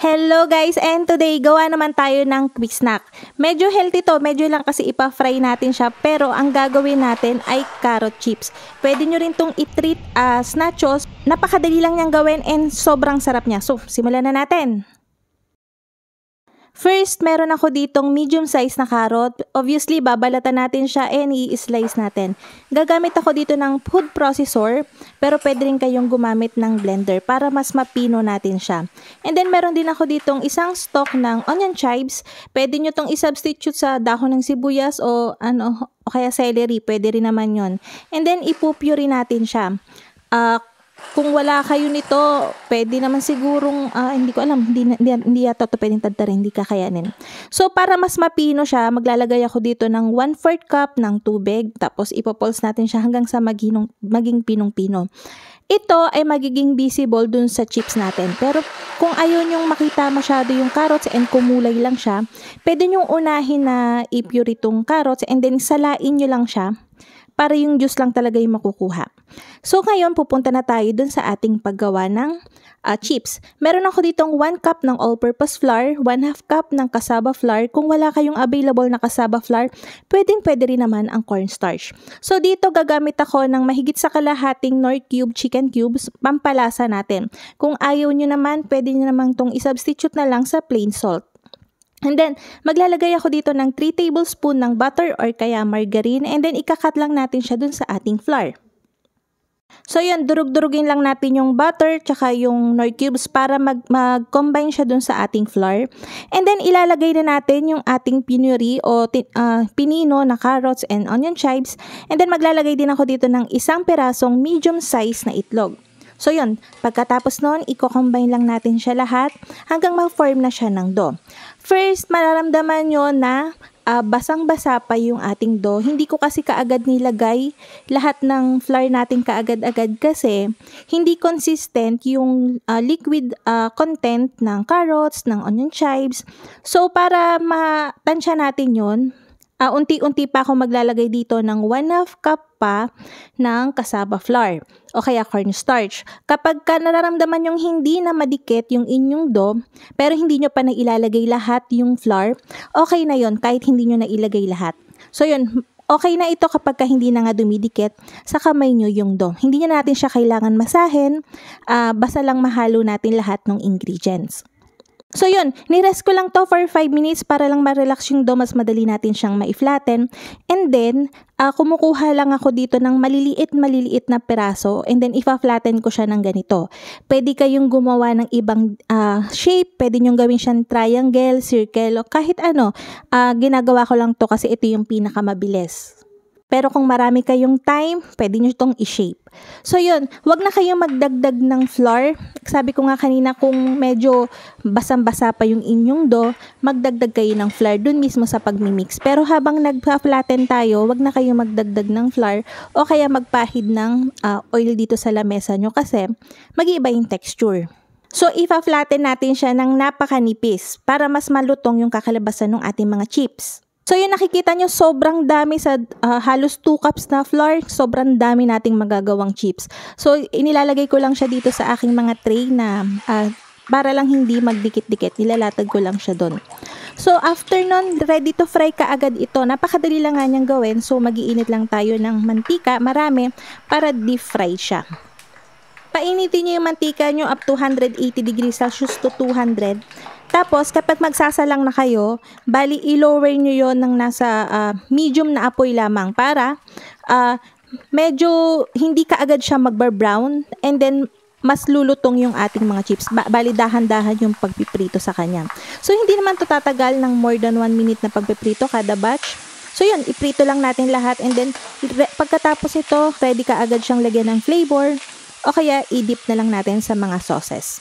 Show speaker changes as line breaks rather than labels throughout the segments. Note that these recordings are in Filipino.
Hello guys, and today gawa naman tayo ng quick snack. Medyo healthy to, medyo lang kasi ipa-fry natin siya, pero ang gagawin natin ay carrot chips. Pwede nyo rin tong i-treat as nachos. Napakadali lang niyang gawin and sobrang sarap niya. So, simulan na natin. First, meron ako ditong medium size na carrot. Obviously, babalatan natin siya and i-slice natin. Gagamit ako dito ng food processor, pero pwede rin kayong gumamit ng blender para mas mapino natin siya. And then, meron din ako ditong isang stock ng onion chives. Pwede nyo tong i-substitute sa dahon ng sibuyas o ano o kaya celery. Pwede rin naman yon. And then, ipupure natin siya. Uh, kung wala kayo nito, pwede naman sigurong, uh, hindi ko alam, hindi, hindi, hindi yata ito pwedeng tadtarin, hindi kakayanin. So, para mas mapino siya, maglalagay ako dito ng 1-4 cup ng tubig, tapos ipopulse natin siya hanggang sa maginong, maging pinong-pino. Ito ay magiging visible dun sa chips natin. Pero kung ayaw nyong makita masyado yung carrots and kumulay lang siya, pwede nyong unahin na i-pure itong carrots and then salain nyo lang siya para yung juice lang talaga yung makukuha. So ngayon, pupunta na tayo dun sa ating paggawa ng uh, chips. Meron ako ditong 1 cup ng all-purpose flour, 1 half cup ng cassava flour. Kung wala kayong available na cassava flour, pwedeng pwede rin naman ang cornstarch. So dito gagamit ako ng mahigit sa kalahating nor cube chicken cubes, pampalasa natin. Kung ayaw nyo naman, pwede nyo naman itong isubstitute na lang sa plain salt. And then, maglalagay ako dito ng 3 tablespoon ng butter or kaya margarine and then ikakat lang natin siya dun sa ating flour. So yun, durug-durugin lang natin yung butter tsaka yung nor cubes para mag- mag-combine siya dun sa ating flour. And then ilalagay na natin yung ating pinuri o uh, pinino na carrots and onion chives. And then maglalagay din ako dito ng isang perasong medium size na itlog. So yun, pagkatapos nun, i-combine lang natin siya lahat hanggang ma-form na siya ng dough. First, mararamdaman nyo na uh, basang-basa pa yung ating dough. Hindi ko kasi kaagad nilagay lahat ng flour natin kaagad-agad kasi hindi consistent yung uh, liquid uh, content ng carrots, ng onion chives. So, para matansya natin yon uh, unti-unti pa ako maglalagay dito ng 1 half cup pa ng cassava flour o kaya cornstarch. Kapag ka nararamdaman yung hindi na madikit yung inyong dough, pero hindi nyo pa na ilalagay lahat yung flour, okay na yon kahit hindi nyo na ilagay lahat. So yun, okay na ito kapag ka hindi na nga dumidikit sa kamay nyo yung dough. Hindi na natin siya kailangan masahin, uh, basta lang mahalo natin lahat ng ingredients. So yun, nirest ko lang to for 5 minutes para lang ma-relax yung dough, mas madali natin siyang ma-flatten. And then, uh, kumukuha lang ako dito ng maliliit maliliit na peraso and then ifa-flatten ko siya ng ganito. Pwede kayong gumawa ng ibang uh, shape, pwede nyong gawin siyang triangle, circle, o kahit ano. Uh, ginagawa ko lang to kasi ito yung pinakamabilis. Pero kung marami kayong time, pwede nyo itong i-shape. So yun, wag na kayong magdagdag ng flour. Sabi ko nga kanina kung medyo basang-basa pa yung inyong dough, magdagdag kayo ng flour dun mismo sa pagmimix. Pero habang nagpa-flatten tayo, wag na kayong magdagdag ng flour o kaya magpahid ng uh, oil dito sa lamesa nyo kasi mag-iiba yung texture. So, ifa-flatten natin siya ng napakanipis para mas malutong yung kakalabasan ng ating mga chips. So yun nakikita nyo, sobrang dami sa uh, halos 2 cups na flour, sobrang dami nating magagawang chips. So inilalagay ko lang siya dito sa aking mga tray na uh, para lang hindi magdikit-dikit, nilalatag ko lang siya doon. So after nun, ready to fry ka agad ito. Napakadali lang nga niyang gawin. So magiinit lang tayo ng mantika, marami, para deep fry siya. Painitin niyo yung mantika niyo up to 180 degrees Celsius to 200. Tapos, kapag magsasalang na kayo, bali i-lower nyo yon ng nasa uh, medium na apoy lamang para uh, medyo hindi ka agad siya magbar-brown and then mas lulutong yung ating mga chips. Ba- bali dahan-dahan yung pagpiprito sa kanya. So, hindi naman to tatagal ng more than 1 minute na pagpiprito kada batch. So, yun, iprito lang natin lahat and then pagkatapos ito, ready ka agad siyang lagyan ng flavor o kaya i-dip na lang natin sa mga sauces.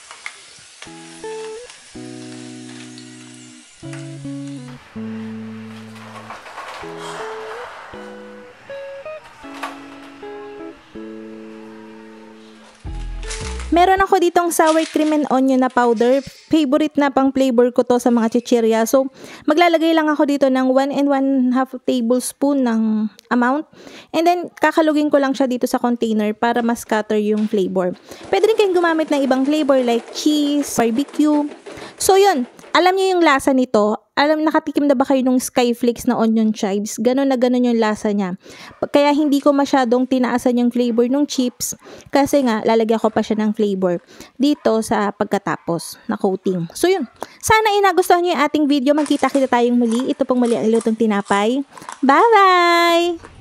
Meron ako ditong sour cream and onion na powder. Favorite na pang flavor ko to sa mga chichirya. So, maglalagay lang ako dito ng 1 and 1 half tablespoon ng amount. And then, kakalugin ko lang siya dito sa container para mas scatter yung flavor. Pwede rin kayong gumamit ng ibang flavor like cheese, barbecue. So, yun. Alam niyo yung lasa nito. Alam, nakatikim na ba kayo nung Skyflakes na onion chives? Ganon na ganon yung lasa niya. Kaya hindi ko masyadong tinaasan yung flavor ng chips. Kasi nga, lalagyan ko pa siya ng flavor dito sa pagkatapos na coating. So, yun. Sana inagustuhan niyo yung ating video. Magkita-kita tayong muli. Ito pong muli ang lutong tinapay. Bye-bye!